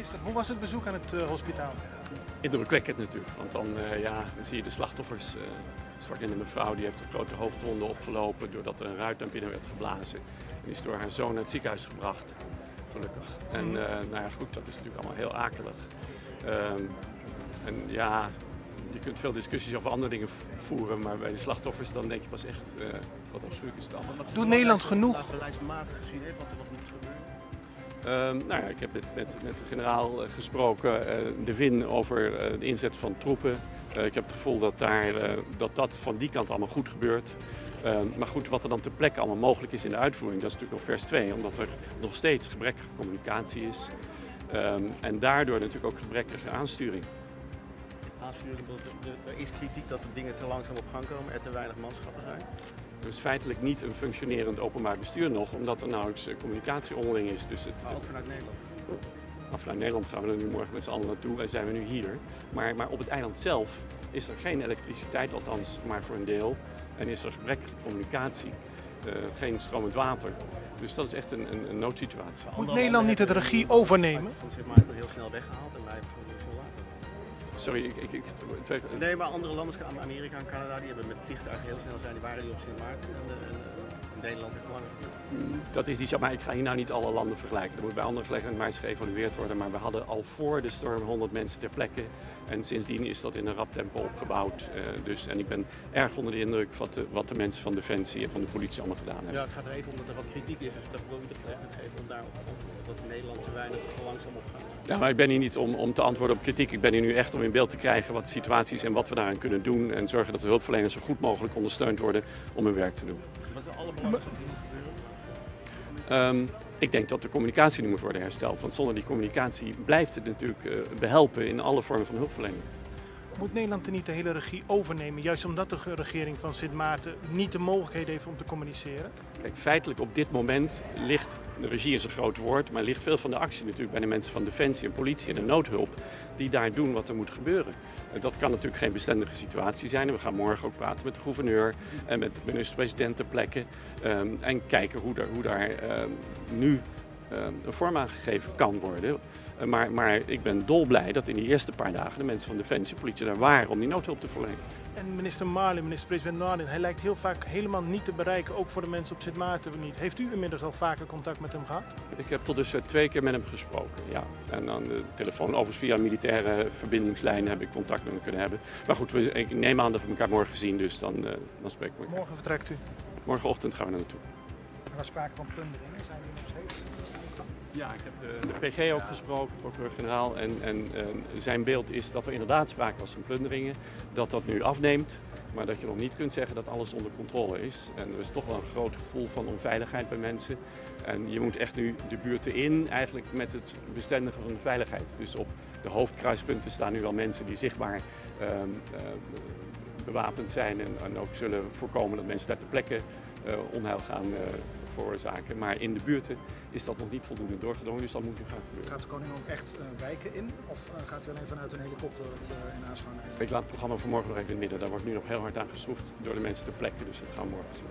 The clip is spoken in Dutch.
Minister, hoe was het bezoek aan het uh, hospitaal? Indrukwekkend natuurlijk, want dan, uh, ja, dan zie je de slachtoffers. Uh, zwart in de mevrouw die heeft een grote hoofdwonde opgelopen doordat er een ruit naar binnen werd geblazen. En is door haar zoon naar het ziekenhuis gebracht, gelukkig. En uh, nou ja, goed, dat is natuurlijk allemaal heel akelig. Um, en ja, je kunt veel discussies over andere dingen voeren, maar bij de slachtoffers dan denk je pas echt uh, wat afschuwelijk is het allemaal. Doet Nederland genoeg? Beleidsmatig gezien heeft nou ja, ik heb met, met, met de generaal gesproken, uh, de Win, over de inzet van troepen. ik heb het gevoel dat, daar, dat dat van die kant allemaal goed gebeurt. maar goed, wat er dan ter plekke allemaal mogelijk is in de uitvoering, dat is natuurlijk nog vers 2, omdat er nog steeds gebrekkige communicatie is. Um, en daardoor natuurlijk ook gebrekkige aansturing aansturing. Er is kritiek dat de dingen te langzaam op gang komen, er te weinig manschappen zijn. Er is feitelijk niet een functionerend openbaar bestuur nog, omdat er nauwelijks communicatie onderling is. Dus het, maar ook vanuit Nederland? Maar vanuit Nederland gaan we er nu morgen met z'n allen naartoe en zijn we nu hier. Maar, maar op het eiland zelf is er geen elektriciteit, althans maar voor een deel. En is er gebrekkige communicatie, uh, geen stromend water. Dus dat is echt een, een, een noodsituatie. Moet Nederland niet de regie overnemen? Het heel snel weggehaald en wij Sorry, ik, ik, ik, twee... Nee, maar andere landen, Amerika en Canada, die hebben met vliegtuigen heel snel zijn, die waren die op Sint Maarten. En, en, en Nederland heeft langer dat is niet zo, maar ik ga hier nou niet alle landen vergelijken. Er moet bij andere eens geëvalueerd worden. Maar we hadden al voor de storm 100 mensen ter plekke. En sindsdien is dat in een rap tempo opgebouwd. Uh, dus, en ik ben erg onder de indruk wat de, wat de mensen van Defensie en van de politie allemaal gedaan hebben. Ja, het gaat er even om dat er wat kritiek is. Dus dat wil ik de gelegenheid geven om daar dat Nederland te weinig te langzaam op gaat. Ja, maar ik ben hier niet om, om te antwoorden op kritiek. Ik ben hier nu echt om in beeld te krijgen wat de situatie is en wat we daaraan kunnen doen. En zorgen dat de hulpverleners zo goed mogelijk ondersteund worden om hun werk te doen. Wat die moet gebeuren? Um, ik denk dat de communicatie nu moet worden hersteld. Want zonder die communicatie blijft het natuurlijk uh, behelpen in alle vormen van hulpverlening. Moet Nederland er niet de hele regie overnemen, juist omdat de regering van Sint Maarten niet de mogelijkheid heeft om te communiceren? Kijk, feitelijk op dit moment ligt, de regie is een groot woord, maar ligt veel van de actie natuurlijk bij de mensen van Defensie en politie en de noodhulp, die daar doen wat er moet gebeuren. Dat kan natuurlijk geen bestendige situatie zijn. we gaan morgen ook praten met de gouverneur en met de minister-president ter plekke um, en kijken hoe daar, hoe daar um, nu een vorm aangegeven kan worden. Maar, maar ik ben dolblij dat in die eerste paar dagen de mensen van Defensie en politie daar waren om die noodhulp te verlenen. En minister Marlin, minister-president Marlin, hij lijkt heel vaak helemaal niet te bereiken, ook voor de mensen op Sint Maarten niet. Heeft u inmiddels al vaker contact met hem gehad? Ik heb tot dusver twee keer met hem gesproken, ja. En dan de telefoon, overigens via militaire verbindingslijnen heb ik contact met hem kunnen hebben. Maar goed, ik neem aan dat we elkaar morgen zien, dus dan, dan spreken we elkaar. Morgen vertrekt u? Morgenochtend gaan we naar naartoe. Er was sprake van plunderingen, zijn? Ja, ik heb de, de PG ook gesproken, procureur-generaal. En, en uh, zijn beeld is dat er inderdaad sprake was van plunderingen. Dat dat nu afneemt, maar dat je nog niet kunt zeggen dat alles onder controle is. En er is toch wel een groot gevoel van onveiligheid bij mensen. En je moet echt nu de buurten in, eigenlijk met het bestendigen van de veiligheid. Dus op de hoofdkruispunten staan nu wel mensen die zichtbaar uh, uh, bewapend zijn. En, en, ook zullen voorkomen dat mensen daar ter plekke onheil gaan veroorzaken. Maar in de buurten is dat nog niet voldoende doorgedrongen, dus dat moet nu gaan gebeuren. Gaat de koning ook echt uh, wijken in? Of uh, gaat hij alleen vanuit een helikopter het uh, in aanschouwen? Ik laat het programma voor morgen nog even in het midden. Daar wordt nu nog heel hard aan geschroefd door de mensen ter plekke, dus dat gaan we morgen zien.